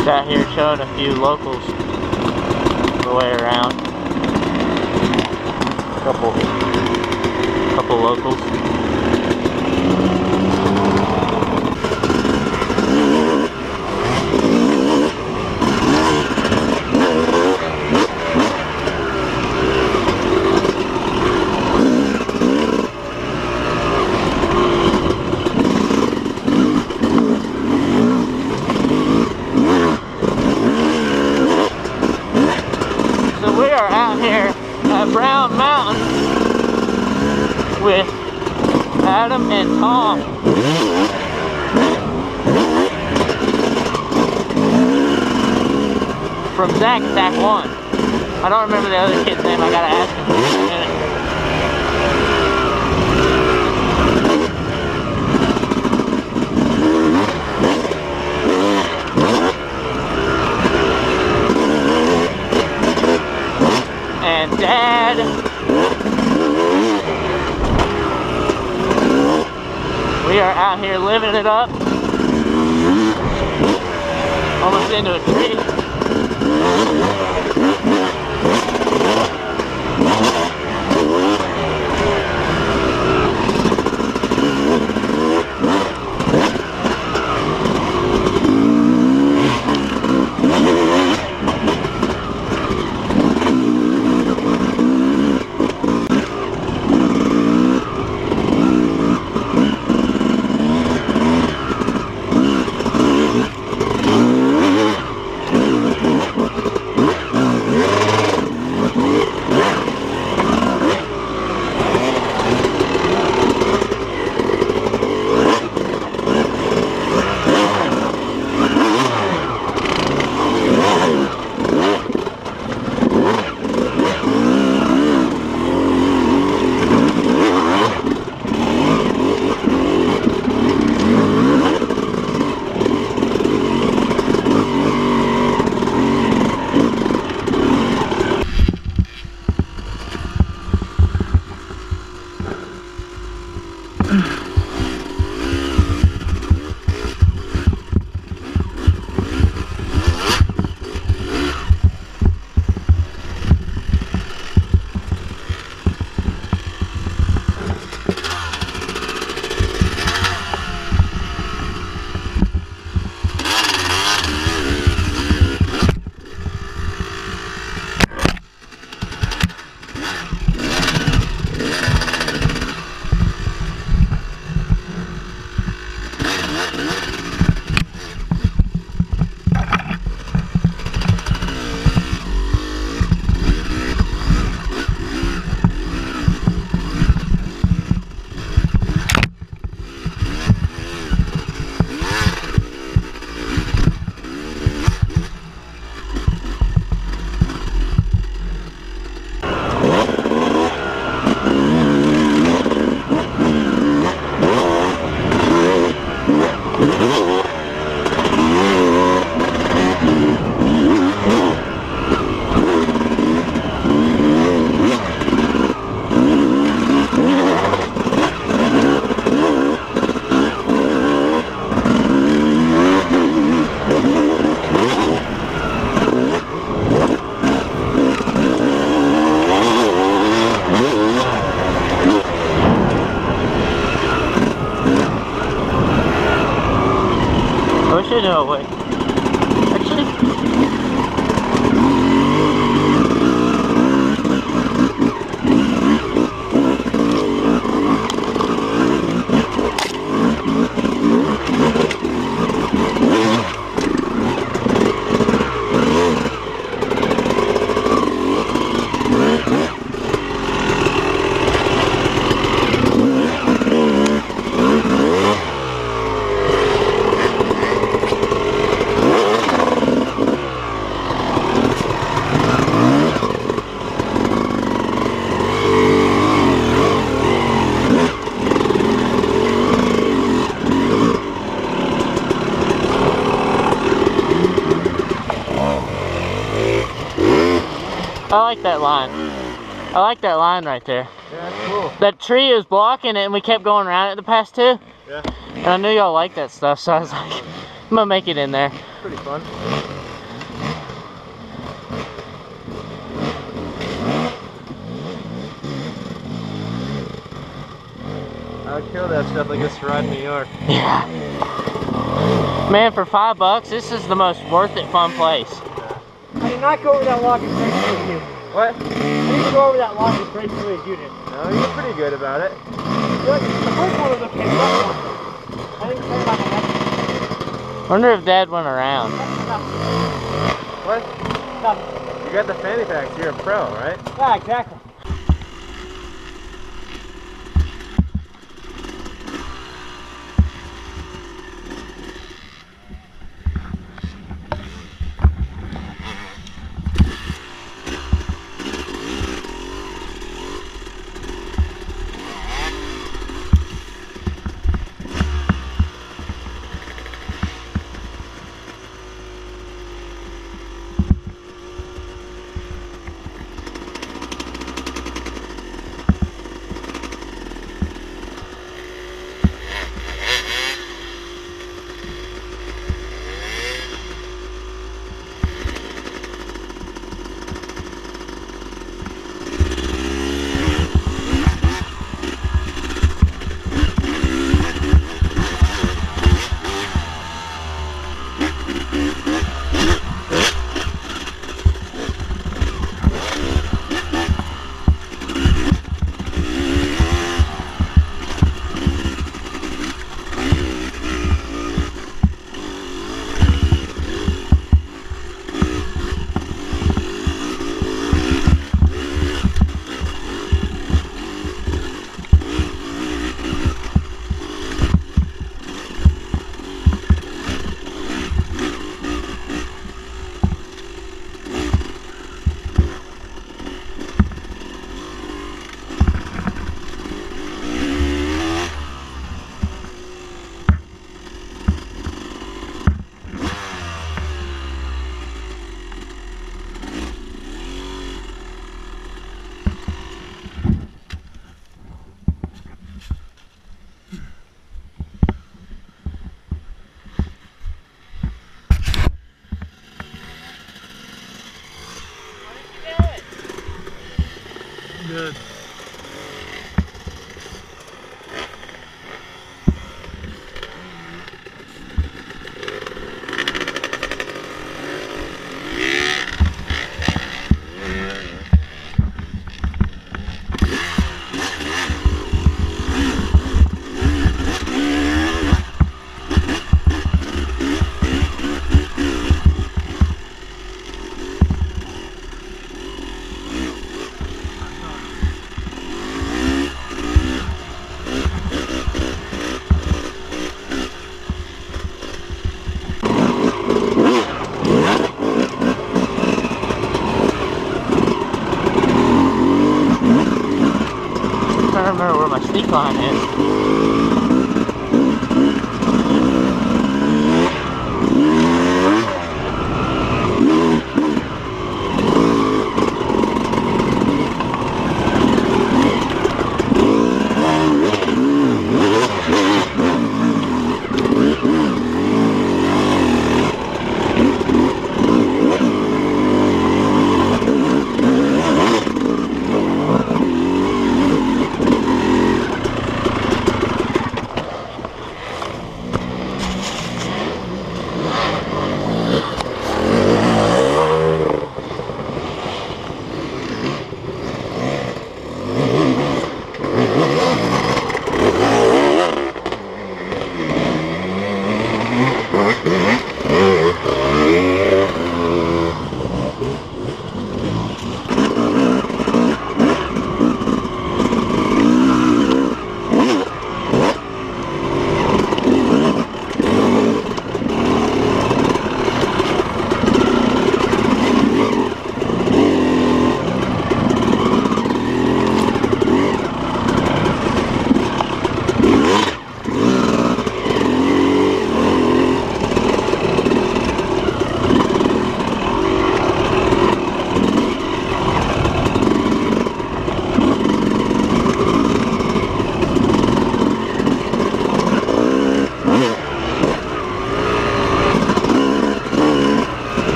Just out here showing a few locals the way around. Couple, couple locals. So we are out here at Brown Mountain with Adam and Tom. From Zach Zach One. I don't remember the other kid's name. I gotta ask him. And Dad. We are out here living it up. Almost into a tree. I wish I knew a. Actually, I like that line. I like that line right there. Yeah, that's cool. That tree is blocking it and we kept going around it the past two. Yeah. And I knew y'all liked that stuff, so I was like, I'm gonna make it in there. pretty fun. I would kill that stuff like it's ride in New York. Yeah. Man, for five bucks, this is the most worth it fun place. I did not go over that log as gracefully as you. What? I didn't go over that log as gracefully as you did. No, you're pretty good about it. The first one was okay, the second one. I didn't say about the next Wonder if Dad went around. What? Nothing. You got the fanny packs. You're a pro, right? Yeah, exactly. Good.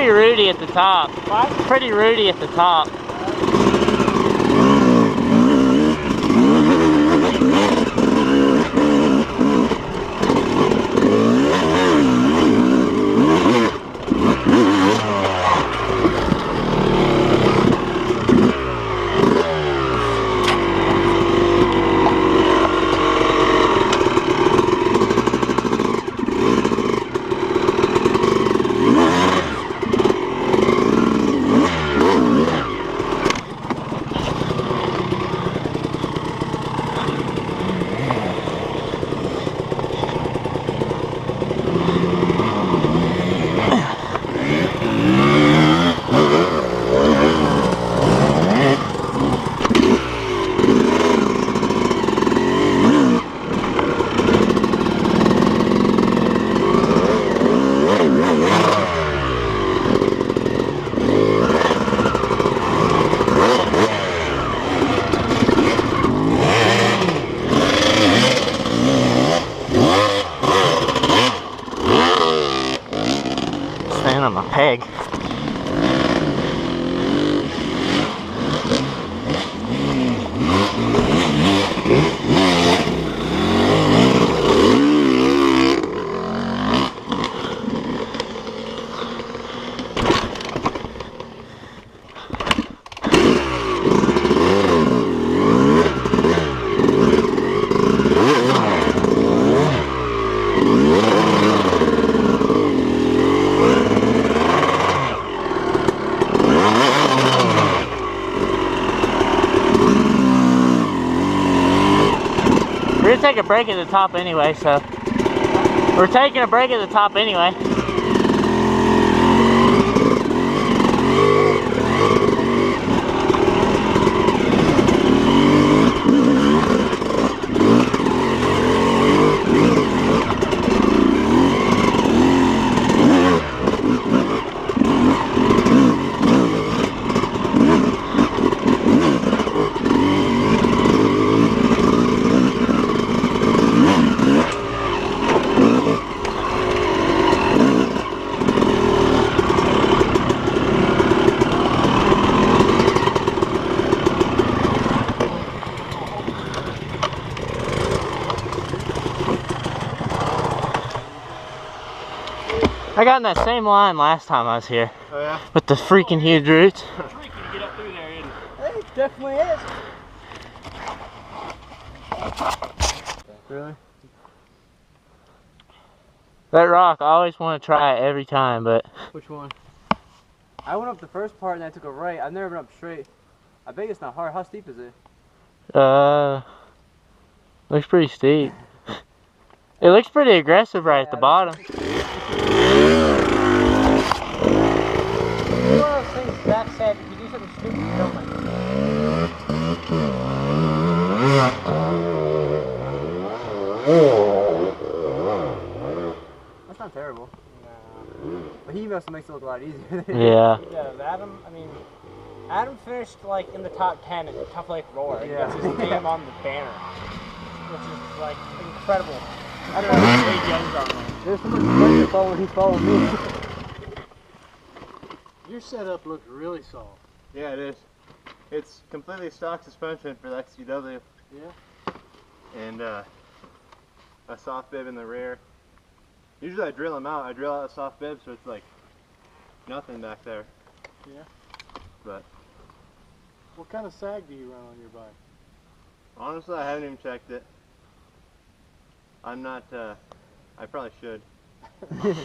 Pretty rooty at the top. What? Pretty rooty at the top. Stand on my peg. We're gonna take a break at the top anyway, so we're taking a break at the top anyway. I got in that same line last time I was here Oh yeah? with the freaking huge roots. Tree get up through there, isn't it? It definitely is. Really? That rock, I always want to try it every time, but Which one? I went up the first part and I took a right. I've never been up straight. I bet it's not hard. How steep is it? uh, looks pretty steep. It looks pretty aggressive right at the bottom. One of those things Zach said, if you do something stupid, film it. That's not terrible. But he also makes it look a lot easier. Yeah. Yeah, Adam, I mean, Adam finished like in the top 10 at Tough Lake Roar. He Yeah. gets his name on the banner, which is like incredible. That's why Ray Jones on there. There's so much pressure following he's following me. Your setup looks really soft. Yeah, it is. It's completely stock suspension for the XCW. Yeah. And uh, a soft bib in the rear. Usually I drill them out. I drill out a soft bib so it's like nothing back there. Yeah. But What kind of sag do you run on your bike? honestly, I haven't even checked it. I'm not. Uh, I probably should.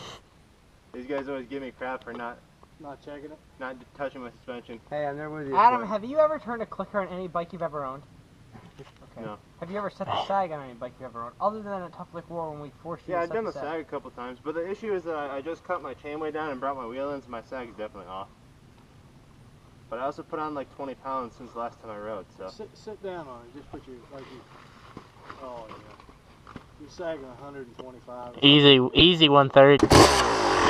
These guys always give me crap for not Not checking it? not touching my suspension. Hey, I'm there with you. Adam, have you ever turned a clicker on any bike you've ever owned? Yeah. Have you ever set the sag on any bike you ever rode? Other than a tough lick War when we forced you yeah, to I've set done the sag. sag. a couple times, but the issue is that I, just cut my chainway down and brought my wheel in, so my sag is definitely off. But I also put on like 20 pounds since the last time I rode, so. Sit, sit down on it, just put your, like oh yeah. You're sagging 125. Easy, easy 130.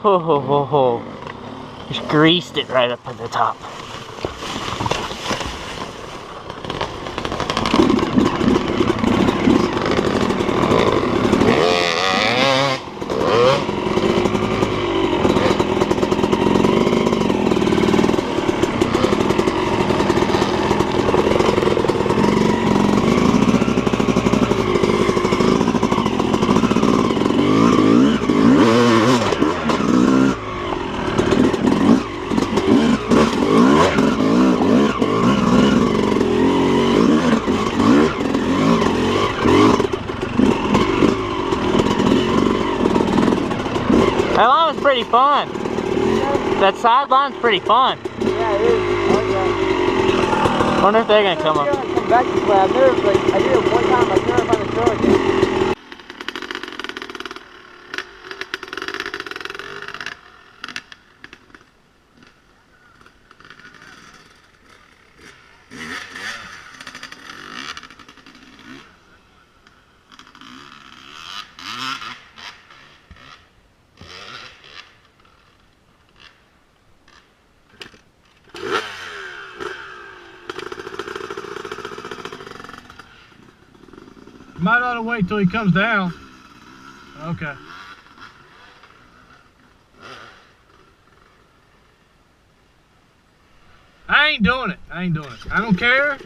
Ho, ho, ho, ho. Just greased it right up at the top. That was pretty. That sideline's pretty fun. Yeah, it is. Yeah. Wonder if they're gonna come up. come back this way. I've never, like, I did it one time, I never the trail again. Might ought to wait till he comes down. Okay. I ain't doing it. I ain't doing it. I don't care.